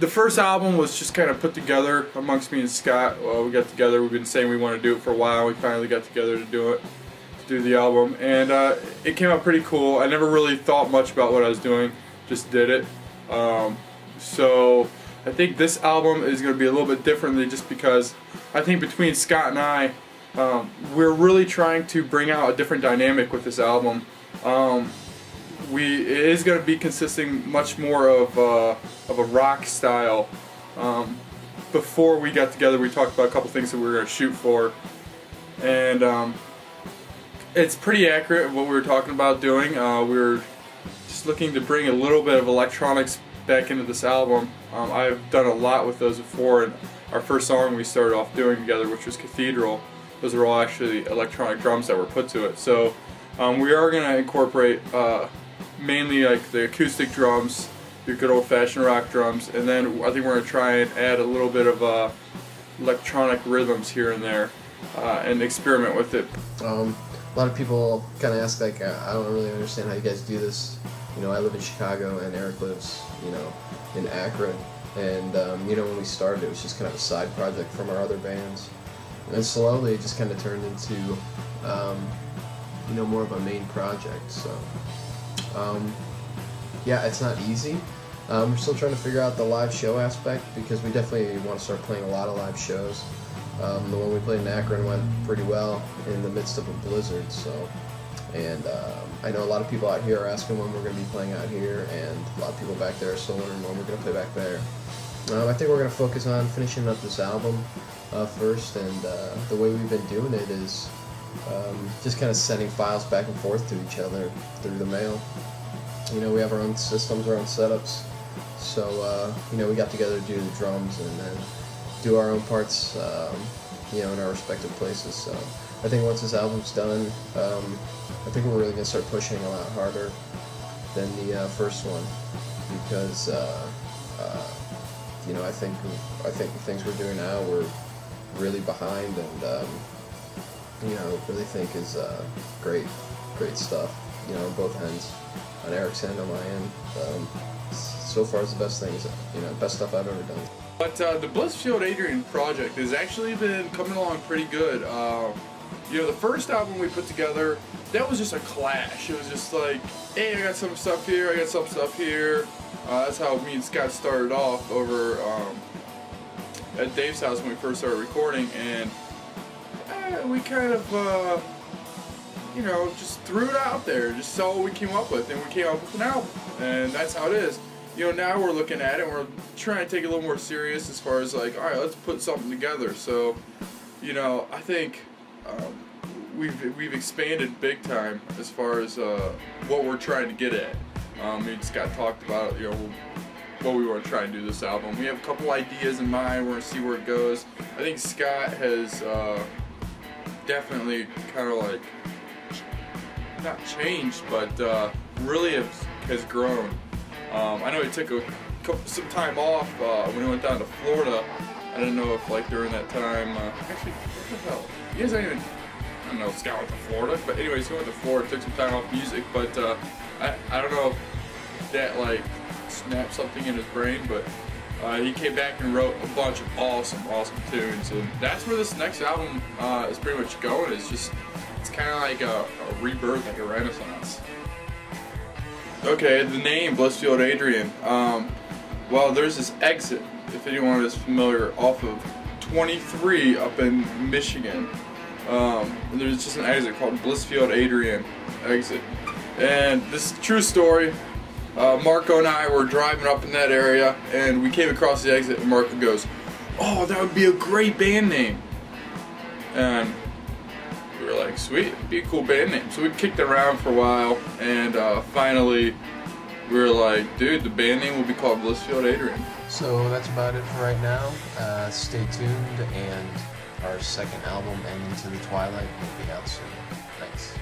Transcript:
the first album was just kind of put together amongst me and Scott. Well, we got together. We've been saying we want to do it for a while. We finally got together to do it, to do the album, and uh, it came out pretty cool. I never really thought much about what I was doing, just did it. Um, so I think this album is going to be a little bit different than just because I think between Scott and I, um, we're really trying to bring out a different dynamic with this album. Um, we it is going to be consisting much more of uh, of a rock style. Um, before we got together, we talked about a couple things that we were going to shoot for, and um, it's pretty accurate what we were talking about doing. Uh, we were just looking to bring a little bit of electronics back into this album. Um, I've done a lot with those before, and our first song we started off doing together, which was Cathedral, those are all actually electronic drums that were put to it. So um, we are going to incorporate uh, mainly like the acoustic drums, your good old-fashioned rock drums, and then I think we're going to try and add a little bit of uh, electronic rhythms here and there uh, and experiment with it. Um, a lot of people kind of ask like, uh, I don't really understand how you guys do this. You know, I live in Chicago and Eric lives, you know, in Akron. And, um, you know, when we started, it was just kind of a side project from our other bands. And slowly it just kind of turned into, um, you know, more of a main project. So, um, yeah, it's not easy. Um, we're still trying to figure out the live show aspect because we definitely want to start playing a lot of live shows. Um, the one we played in Akron went pretty well in the midst of a blizzard, so. And um, I know a lot of people out here are asking when we're going to be playing out here, and a lot of people back there are still wondering when we're going to play back there. Um, I think we're going to focus on finishing up this album uh, first, and uh, the way we've been doing it is um, just kind of sending files back and forth to each other through the mail. You know, we have our own systems, our own setups, so uh, you know we got together to do the drums and then do our own parts, um, you know, in our respective places. So I think once this album's done, um, I think we're really gonna start pushing a lot harder than the uh, first one because uh, uh, you know I think I think the things we're doing now we're really behind and um, you know really think is uh, great great stuff you know both ends on Eric's end on my end um, so far it's the best things you know best stuff I've ever done. But uh, the Blissfield Adrian project has actually been coming along pretty good. Uh, you know, the first album we put together, that was just a clash. It was just like, hey, I got some stuff here, I got some stuff here. Uh, that's how me and Scott started off over um, at Dave's house when we first started recording, and we kind of, uh, you know, just threw it out there, just saw what we came up with, and we came up with an album, and that's how it is you know, now we're looking at it and we're trying to take it a little more serious as far as like, all right, let's put something together. So, you know, I think um, we've we've expanded big time as far as uh, what we're trying to get at. Um, me and Scott talked about you know what we want to try and do this album. We have a couple ideas in mind. We're gonna see where it goes. I think Scott has uh, definitely kind of like not changed, but uh, really has, has grown. Um, I know he took a some time off uh, when he went down to Florida. I didn't know if like during that time, uh, actually, what the hell? Guys don't even, I don't know Scott went to Florida, but anyways, he went to Florida, took some time off music, but uh, I, I don't know if that like snapped something in his brain, but uh, he came back and wrote a bunch of awesome, awesome tunes, and that's where this next album uh, is pretty much going. It's just, it's kind of like a, a rebirth, like a renaissance. Okay, the name Blissfield Adrian. Um, well, there's this exit, if anyone is familiar, off of 23 up in Michigan. Um, there's just an exit called Blissfield Adrian exit. And this true story. Uh, Marco and I were driving up in that area, and we came across the exit, and Marco goes, "Oh, that would be a great band name." And we were like, sweet, be a cool band name. So we kicked around for a while, and uh, finally we were like, dude, the band name will be called Blissfield Adrian. So that's about it for right now. Uh, stay tuned, and our second album, And Into the Twilight, will be out soon. Thanks.